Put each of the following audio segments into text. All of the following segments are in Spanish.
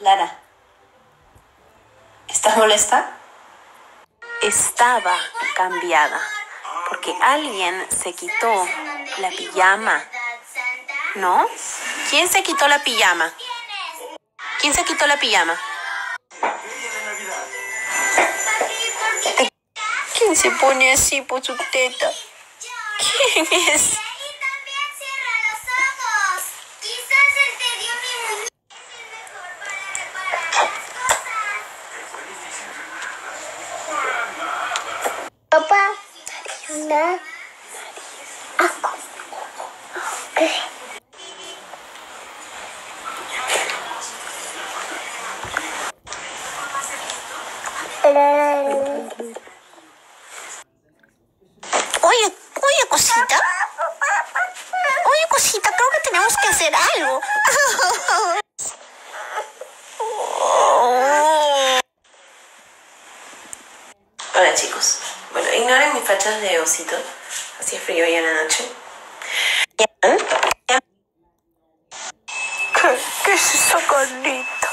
Lara, ¿estás molesta? Estaba cambiada porque alguien se quitó la pijama. ¿No? ¿Quién se quitó la pijama? ¿Quién se quitó la pijama? ¿Quién se pone así por su teta? ¿Quién es? Oye, oye, cosita. Oye, cosita, creo que tenemos que hacer algo. Hola chicos. Bueno, ignoren mis fachas de osito. Así es frío hoy en la noche. ¿Qué, qué es esa carita?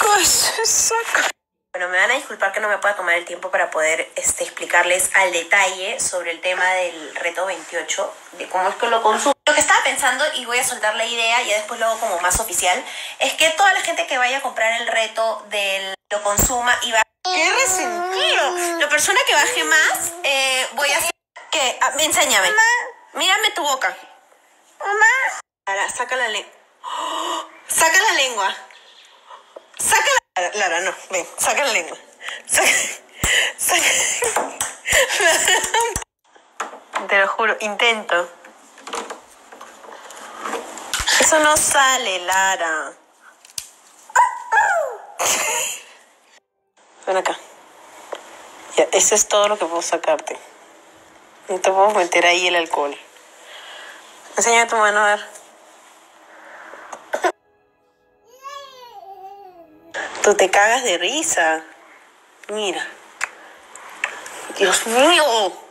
¿Qué es carita? Bueno, me van a disculpar que no me pueda tomar el tiempo para poder este, explicarles al detalle sobre el tema del reto 28, de cómo es que lo consumo. Lo que estaba pensando, y voy a soltar la idea, y después luego como más oficial, es que toda la gente que vaya a comprar el reto del lo consuma y va... ¡Qué La persona que baje más, eh, voy a hacer... que ah, Enséñame. Mírame tu boca. Mamá. Lara, saca la lengua. Saca la lengua. Saca la... Lara, no, ven, saca la lengua. Saca... saca- Te lo juro, intento. Eso no sale, Lara. Ven acá. Ya, eso es todo lo que puedo sacarte. No te puedo meter ahí el alcohol. Enséñame tu mano a ver. Tú te cagas de risa. Mira. Dios mío.